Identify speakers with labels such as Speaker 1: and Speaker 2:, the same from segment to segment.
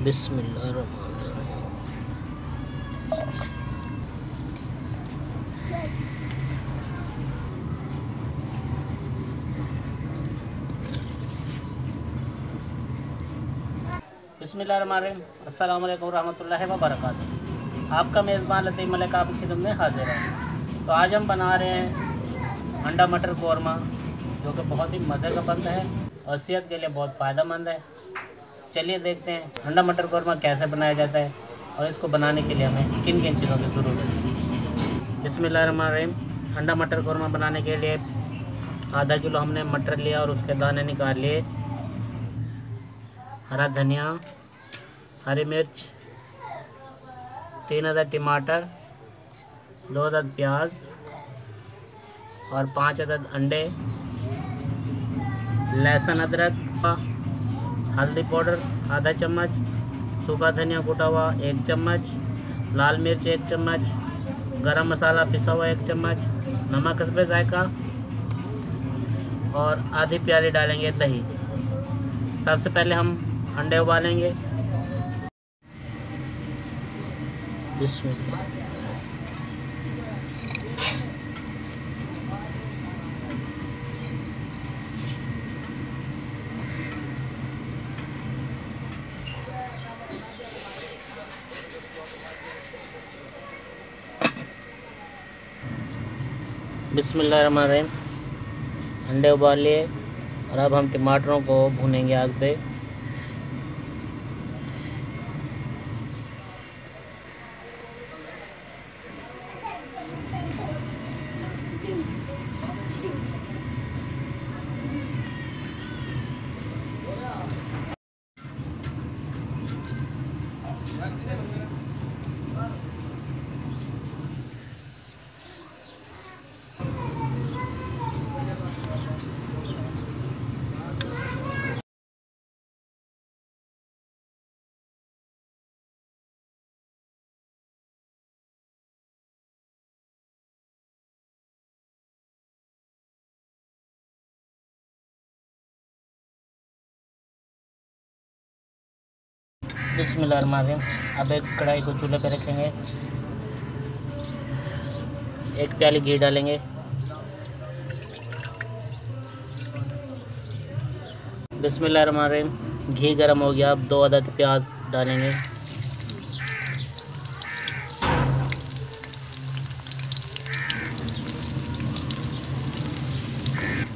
Speaker 1: बसमीम अल्लाम वरहमल वबरक आपका मेज़बान लतीफ़ मलिक आपकी खिदमत में हाजिर है। तो आज हम बना रहे हैं अंडा मटर कौरमा, जो कि बहुत ही मज़े का बनता है। और सेहत के लिए बहुत फ़ायदेमंद है। चलिए देखते हैं, ठंडा मटर कौरमा कैसे बनाया जाता है और इसको बनाने के लिए हमें किन किन चीज़ों की ज़रूरत है। बसमीम ठंडा मटर कौरमा बनाने के लिए आधा किलो हमने मटर लिया और उसके दाने निकाल लिए। हरा धनिया, हरी मिर्च, तीन अदर टमाटर, दो अदद प्याज और पाँच अदद अंडे, लहसुन अदरक हल्दी पाउडर, आधा चम्मच, सूखा धनिया कूटा हुआ एक चम्मच, लाल मिर्च एक चम्मच, गरम मसाला पिसा हुआ एक चम्मच, नमक हसबे जायका, और आधी प्याली डालेंगे दही। सबसे पहले हम अंडे उबालेंगे। बिस्मिल्लाह अंडे उबाल लिए और अब हम टमाटरों को भूनेंगे आग पे। बिस्मिल्लाह अब एक कढ़ाई को चूल्हे पर रखेंगे। एक प्याली घी डालेंगे। बिस्मिल्लाह घी गर्म हो गया। अब दो अदद प्याज डालेंगे।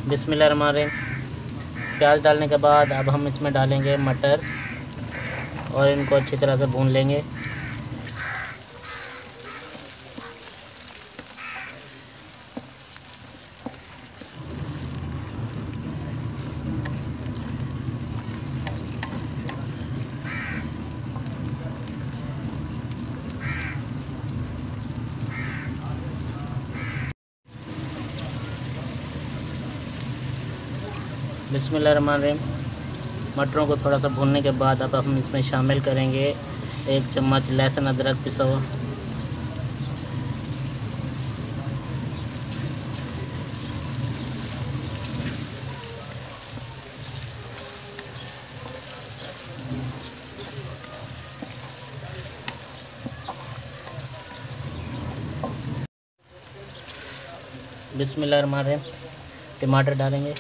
Speaker 1: बिस्मिल्लाह प्याज डालने के बाद अब हम इसमें डालेंगे मटर। और इनको अच्छी तरह से भून लेंगे। बिस्मिल्लाह मटरों को थोड़ा सा भूनने के बाद अब हम इसमें शामिल करेंगे एक चम्मच लहसुन अदरक पिसा। बिस्मिल्लाह टमाटर डालेंगे।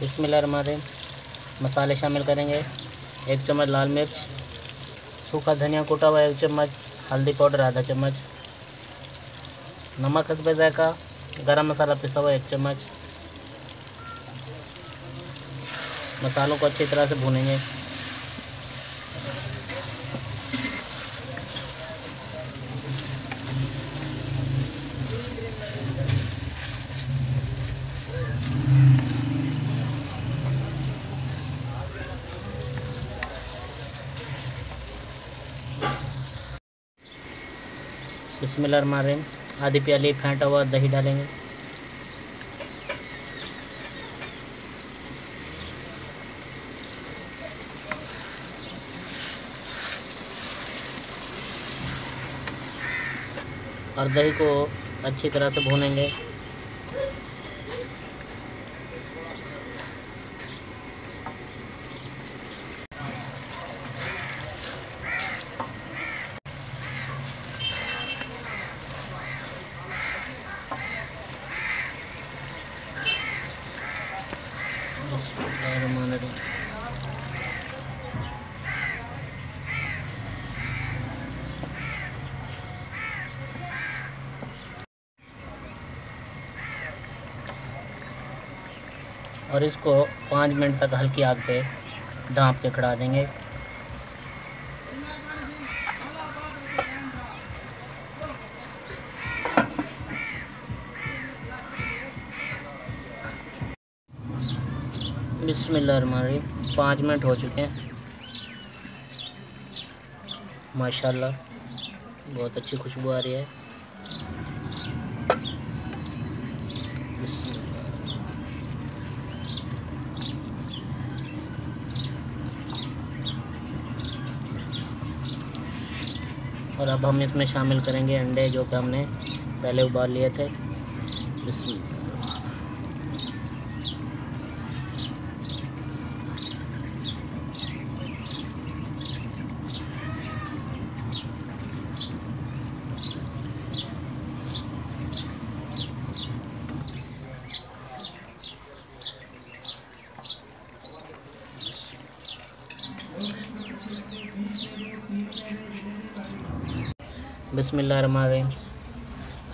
Speaker 1: बिस्मिल्लाह मसाले शामिल करेंगे। एक चम्मच लाल मिर्च, सूखा धनिया कूटा हुआ एक चम्मच, हल्दी पाउडर आधा चम्मच, नमक हसबे जायका, गरम मसाला पिसा हुआ एक चम्मच। मसालों को अच्छी तरह से भूनेंगे। बिस्मिल्लाह मारें आधी प्याली फेंटा हुआ, दही डालेंगे। और दही को अच्छी तरह से भूनेंगे। और इसको पाँच मिनट तक हल्की आग पे ढाँप के खड़ा देंगे। बिस्मिल्लाह पाँच मिनट हो चुके हैं। माशाल्लाह, बहुत अच्छी खुशबू आ रही है। और अब हम इसमें शामिल करेंगे अंडे, जो कि हमने पहले उबाल लिए थे। बिस्मिल्लाह।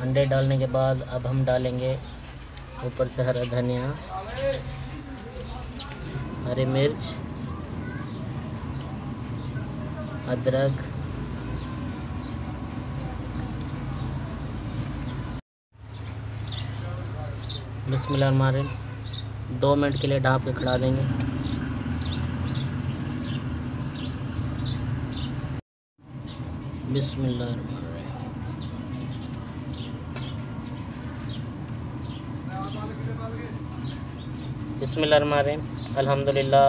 Speaker 1: अंडे डालने के बाद अब हम डालेंगे ऊपर से हरा धनिया, हरी मिर्च, अदरक। बिस्मिल्लाह दो मिनट के लिए ढाँप के खड़ा देंगे। बिस्मिल्लाह बसमिल्लाम अल्हम्दुलिल्लाह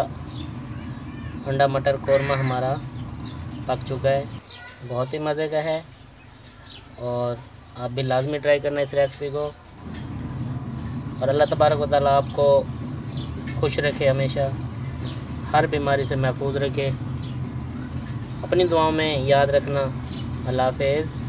Speaker 1: अंडा मटर कौरमा हमारा पक चुका है। बहुत ही मज़े का है और आप भी लाजमी ट्राई करना इस रेसिपी को। और अल्लाह तबारक वाली आपको खुश रखे हमेशा, हर बीमारी से महफूज रखे। अपनी दुआओं में याद रखना। अल्लाह हाफिज़।